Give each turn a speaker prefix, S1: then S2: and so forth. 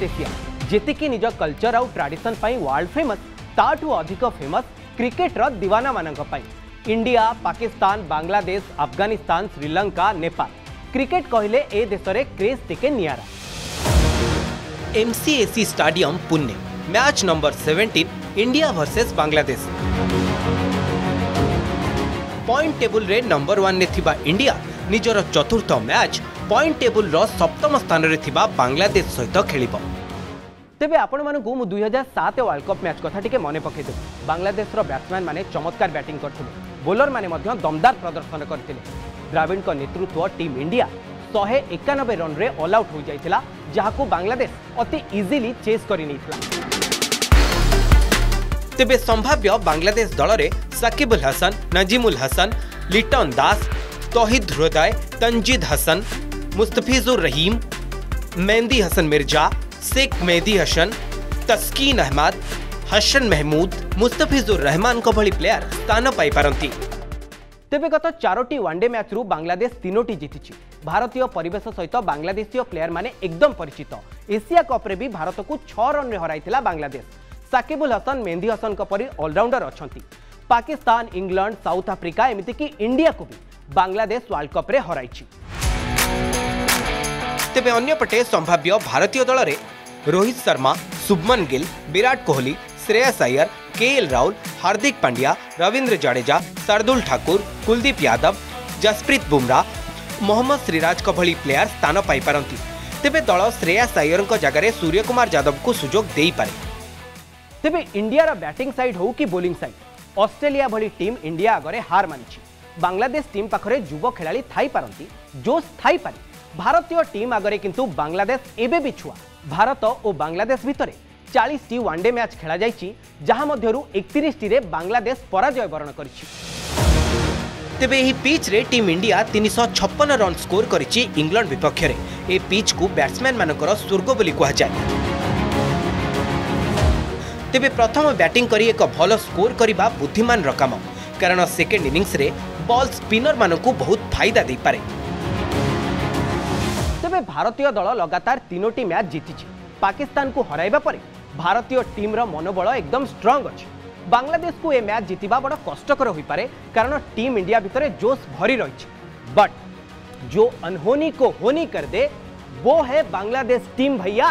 S1: टेसियम जेकी निज कलचर आउ ट्राडिशन वर्ल्ड फेमस ताठू अधिक फेमस क्रिकेटर दीवाना मान इंडिया पाकिस्तान बांग्लादेश अफगानिस्तान श्रीलंका नेपाल क्रिकेट कहले ए देश में क्रेज टिके निरा MCAC stadium Pune match number seventeen India versus Bangladesh point table रे नंबर वन इंडिया निजर चतुर्थ मैच পয়েন্ট ଟେବୁଲ୍ର ସପ୍ତମ ସ୍ଥାନରେ ଥିବା ବାଂଲାଦେଶ ସହିତ ଖେଳିବ ତେବେ ଆପଣମାନଙ୍କୁ ମୁଁ ଦୁଇ ହଜାର ସାତ ୱାର୍ଲଡ କପ୍ ମ୍ୟାଚ୍ କଥା ଟିକେ ମନେ ପକାଇଦେବି ବାଂଲାଦେଶର ବ୍ୟାଟ୍ସମ୍ୟାନ୍ ମାନେ ଚମତ୍କାର ବ୍ୟାଟିଂ କରିଥିଲେ ବୋଲରମାନେ ମଧ୍ୟ ଦମଦାର ପ୍ରଦର୍ଶନ କରିଥିଲେ ଦ୍ରାବିଡ଼ଙ୍କ ନେତୃତ୍ୱ ଟିମ୍ ଇଣ୍ଡିଆ ଶହେ ଏକାନବେ ରନ୍ରେ ଅଲ୍ ଆଉଟ୍ ହୋଇଯାଇଥିଲା ଯାହାକୁ ବାଂଲାଦେଶ ଅତି ଇଜିଲି ଚେସ୍ କରି ନେଇଥିଲା ତେବେ ସମ୍ଭାବ୍ୟ ବାଂଲାଦେଶ ଦଳରେ ସାକିବୁଲ ହାସନ ନଜିମୁଲ ହାସନ ଲିଟନ ଦାସ ତହିଦ ହୃଦୟ ତଞ୍ଜିଦ ହାସନ मुस्तफिजुर रहीम मेहंदी हसन मिर्जा शेख मेहदी हसन तस्कीन अहमद हसन महमूद मुस्तफिजुर रहमान को भली प्लेयर स्थान पाई तेरे गत चारोटी वनडे मैच रु बांग्लादेश तीनोटी जीति भारतीय परेश सहित बांग्लादेशीय प्लेयर मैंने एकदम परिचित एशिया कप्रे भी भारत को छ रन में हरला बांग्लादेश साकिबुल हसन मेहंदी हसन परी अलराउंडर अच्छा पाकिस्तान इंग्लैंड साउथ आफ्रिका एमतीक इंडिया को भी बांग्लादेश वर्ल्ड कप्रे हर তেবে অন্য পটে সম্ভাব্য ভারতীয় দলরে রোহিত শর্মা শুভমান গিল বিরাট কোহলি শ্রেয়স আইয়ার কেএল রাহুল হার্দিক পান্ডিয়া রবীন্দ্র জাদেজা সরদুল ঠাকুর কুলদীপ যাদব জসপ্রীত বুমরা মোহাম্মদ শ্রীরাজ কোভলি প্লেয়ার স্থান পাই পারন্তি তেবে দল শ্রেয়স আইয়ারন কো জাগারে সূর্যকুমার যাদব কো সুযোগ দেই পারে তেবে ইন্ডিয়ার ব্যাটিং সাইড হোক কি বোলিং সাইড অস্ট্রেলিয়া ভলি টিম ইন্ডিয়া আগরে হার মানিছি বাংলাদেশ টিম পাখরে যুব খেলারি ঠাই পারন্তি জোস ঠাই পার ভারতীয় টিম আগরে কিন্তু বাংলাদেশ এবে বি ছুয়া ভারত ও বাংলাদেশ ভিতরে চাশটি ওয়ানডে ম্যাচ খেলা যাই যা মধ্যে একত্রিশটি বাংলাদেশ পরাজয় বরণ করেছে তেবে এই পিচ্রে টিম ইন্ডিয়া তিনশ ছপন রন স্কোর করেছে ইংল্যান্ড বিপক্ষে এ কু ব্যাটসম্যান মানকর স্বর্গ বলে কুহযায় তেবে প্রথম ব্যাটিং করে এক ভাল স্কোর করা বুদ্ধিমান কাম কারণ সেকেন্ড ইনিংসরে বল স্পিনর মানুষ বহুত ফাইদা দিয়ে तेज भारतीय दल लगातार तीनो मैच जीति पाकिस्तान को हर भारतीय टीम मनोबल एकदम स्ट्रंग अच्छे बांग्लादेश को यह मैच जितना बड़ कष्टर हो पाए कारण टीम इंडिया भितर जोश भरी रही बट जो अनहोनी को होनी कर दे वो है बांग्लादेश टीम भैया